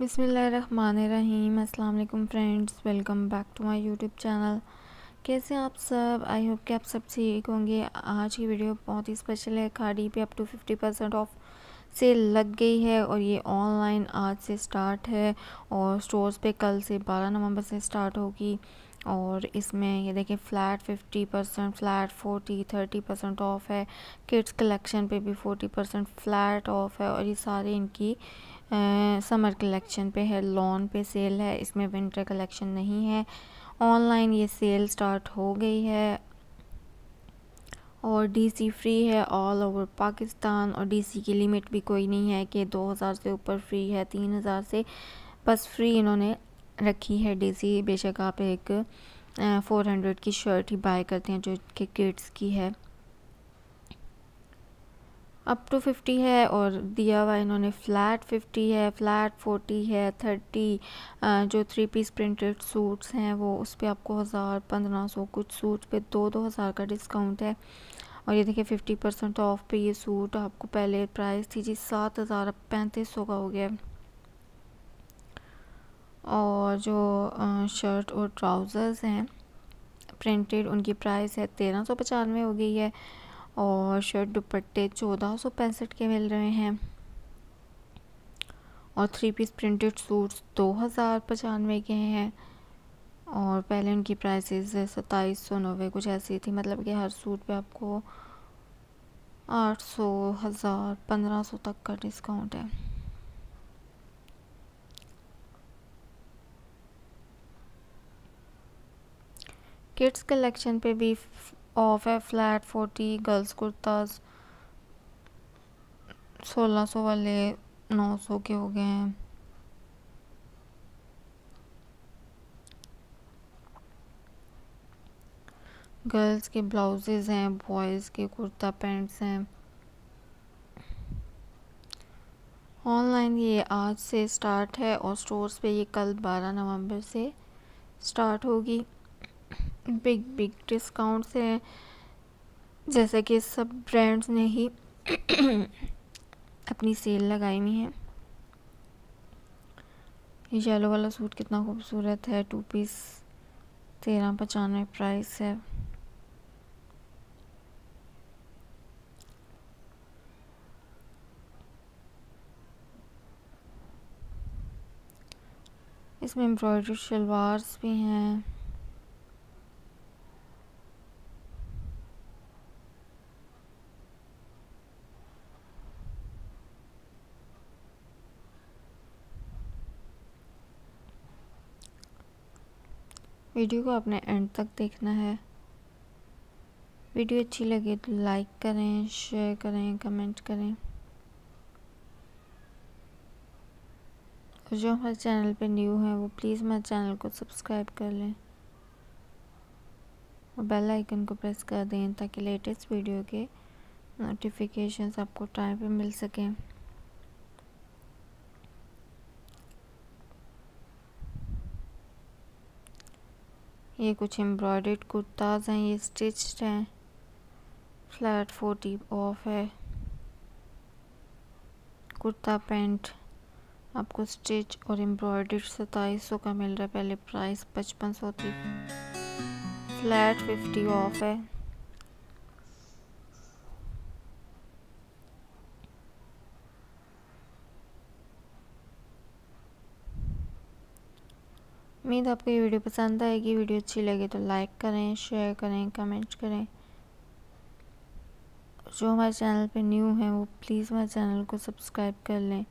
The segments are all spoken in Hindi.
बिसमीम अल्लाम friends, welcome back to my YouTube channel. कैसे आप सब? आई होप कि आप सब ठीक होंगे। आज की वीडियो बहुत ही स्पेशल है। खाड़ी पे up to 50 percent off sale लग गई है और ये ऑनलाइन आज से स्टार्ट है और स्टोर्स पे कल से 12 नवंबर से स्टार्ट होगी और इसमें ये देखें flat 50 percent flat 40 30 percent off है। किड्स कलेक्शन पे भी 40 परसेंट फ़्लैट ऑफ़ है और ये सारे इनकी समर कलेक्शन पे है, लॉन पे सेल है, इसमें विंटर कलेक्शन नहीं है। ऑनलाइन ये सेल स्टार्ट हो गई है और डीसी फ्री है ऑल ओवर पाकिस्तान और डीसी की लिमिट भी कोई नहीं है कि 2000 से ऊपर फ्री है 3000 से। बस फ्री इन्होंने रखी है डीसी बेशक आप एक फ़ोर हंड्रेड की शर्ट ही बाय करते हैं जो कि किड्स की है। अप टू फिफ्टी है और दिया हुआ इन्होंने फ़्लैट फिफ्टी है फ़्लैट फोर्टी है थर्टी जो थ्री पीस प्रिंटेड सूट्स हैं, वो उस पर आपको हज़ार पंद्रह सौ कुछ सूट पे दो दो हज़ार का डिस्काउंट है। और ये देखिए फिफ्टी परसेंट ऑफ़ पे ये सूट आपको पहले प्राइस थी जी सात हज़ार पैंतीस सौ का हो गया। और जो शर्ट और ट्राउज़र्स हैं प्रिंटेड उनकी प्राइस है तेरह सौ पचानवे हो गई है। और शर्ट दुपट्टे चौदह सौ पैंसठ के मिल रहे हैं। और थ्री पीस प्रिंटेड सूट्स दो हज़ार पचानवे के हैं। और पहले उनकी प्राइसेस सत्ताईस सौ नब्बे कुछ ऐसी थी मतलब कि हर सूट पे आपको आठ सौ हज़ार पंद्रह सौ तक का डिस्काउंट है। किड्स कलेक्शन पे भी ऑफ़ है फ्लैट फोर्टी गर्ल्स कुर्ताज सोलह सौ वाले, नौ सौ के हो गए हैं। गर्ल्स के ब्लाउजेज हैं बॉयज़ के कुर्ता पैंट्स हैं। ऑनलाइन ये आज से स्टार्ट है और स्टोर्स पे ये कल 12 नवंबर से स्टार्ट होगी। बिग बिग डिस्काउंट्स हैं। जैसे कि सब ब्रांड्स ने ही अपनी सेल लगाई हुई है। येलो वाला सूट कितना खूबसूरत है। टू पीस तेरह पचानवे प्राइस है। इसमें एम्ब्रॉयडरी शलवार्स भी हैं। वीडियो को अपने एंड तक देखना है। वीडियो अच्छी लगे तो लाइक करें, शेयर करें, कमेंट करें। जो हमारे चैनल पे न्यू है, वो प्लीज़ हमारे चैनल को सब्सक्राइब कर लें। और बेल आइकन को प्रेस कर दें ताकि लेटेस्ट वीडियो के नोटिफिकेशंस आपको टाइम पे मिल सकें। ये कुछ एम्ब्रॉयड कुर्ताज़ हैं, ये स्टिच्ड हैं। फ्लैट फोर्टी ऑफ़ है। कुर्ता पेंट आपको स्टिच और एम्ब्रॉयड सताईस सौ का मिल रहा है, पहले प्राइस पचपन सौ थी। फ्लैट फिफ्टी ऑफ़ है। उम्मीद आपको ये वीडियो पसंद आएगी। वीडियो अच्छी लगे तो लाइक करें शेयर करें कमेंट करें। जो हमारे चैनल पे न्यू है, वो प्लीज़ हमारे चैनल को सब्सक्राइब कर लें।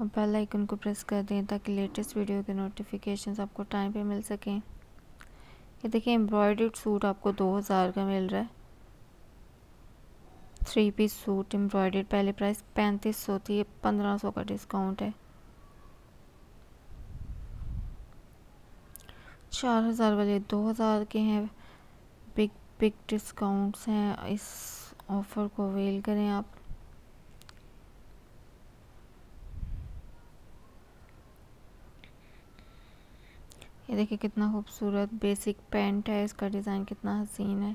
और बेल आइकन को प्रेस कर दें ताकि लेटेस्ट वीडियो के नोटिफिकेशन आपको टाइम पे मिल सकें। ये देखिए एम्ब्रॉयड सूट आपको दो हज़ार का मिल रहा है। थ्री पीस सूट एम्ब्रॉयड पहले प्राइस पैंतीस सौ थी पंद्रह सौ का डिस्काउंट है। चार हज़ार वाले दो हज़ार के हैं। बिग बिग डिस्काउंट्स हैं। इस ऑफ़र को अवेल करें आप। ये देखिए कितना खूबसूरत बेसिक पेंट है। इसका डिज़ाइन कितना हसीन है।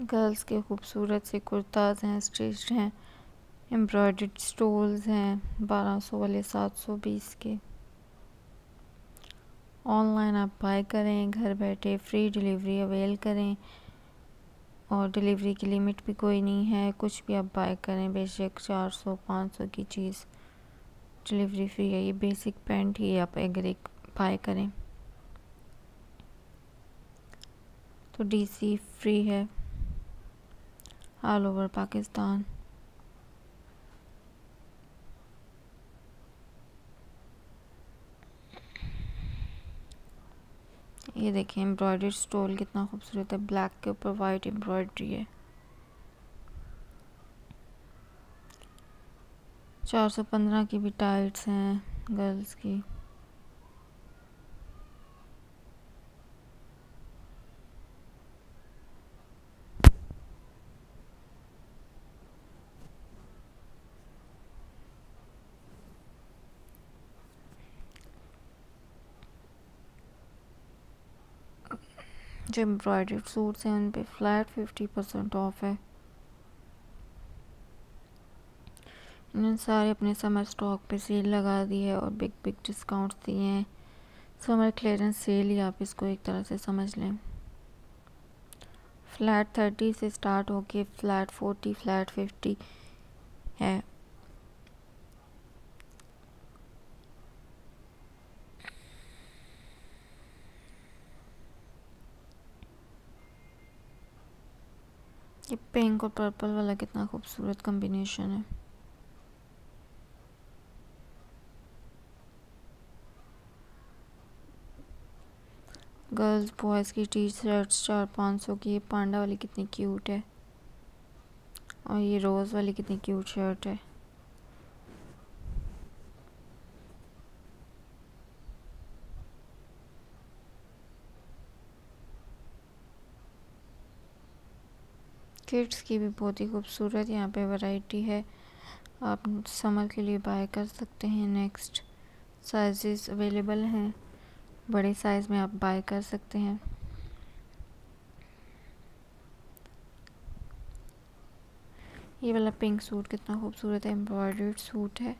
गर्ल्स के खूबसूरत से कुर्ताज हैं स्टिच्ड हैं एम्ब्रॉयड स्टोल्स हैं, बारह सौ वाले सात सौ बीस के। ऑनलाइन आप बाय करें, घर बैठे फ्री डिलीवरी अवेल करें और डिलीवरी की लिमिट भी कोई नहीं है। कुछ भी आप बाय करें, बेशक चार सौ, पाँच सौ की चीज़। डिलीवरी फ्री है, ये बेसिक पैंट ही आप अगर एक बाय करें। तो डीसी फ्री है। ऑल ओवर पाकिस्तान ये देखिए एम्ब्रॉयडरी स्टोल कितना खूबसूरत है। ब्लैक के ऊपर वाइट एम्ब्रॉयडरी है। चार सौ पंद्रह की भी टाइट्स हैं गर्ल्स की। जो एम्ब्रॉयडर्ड सूट्स हैं उन पे फ्लैट फिफ्टी परसेंट ऑफ़ है। इन्होंने सारे अपने समर स्टॉक पे सेल लगा दी है और बिग बिग डिस्काउंट्स दिए हैं। समर क्लियरेंस सेल ही आप इसको एक तरह से समझ लें। फ्लैट थर्टी से स्टार्ट होके फ्लैट फोर्टी फ्लैट फिफ्टी है। ये पिंक और पर्पल वाला कितना खूबसूरत कॉम्बिनेशन है। गर्ल्स बॉयज़ की टी शर्ट्स चार पाँच सौ की। ये पांडा वाली कितनी क्यूट है। और ये रोज़ वाली कितनी क्यूट शर्ट है। किड्स की भी बहुत ही खूबसूरत यहाँ पे वैरायटी है। आप समर के लिए बाय कर सकते हैं। नेक्स्ट साइजेस अवेलेबल हैं। बड़े साइज़ में आप बाय कर सकते हैं। ये वाला पिंक सूट कितना खूबसूरत है। एम्ब्रॉयडर्ड सूट है।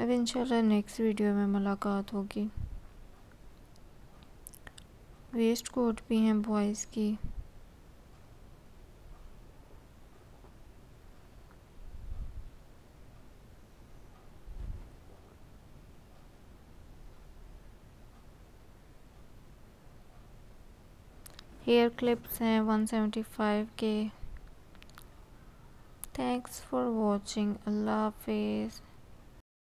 अब इंशाल्लाह नेक्स्ट वीडियो में मुलाकात होगी। वेस्ट कोट भी हैं बॉयज़ की। हेयर क्लिप्स हैं 175 के थैंक्स फॉर वॉचिंग अल्लाह हाफिज़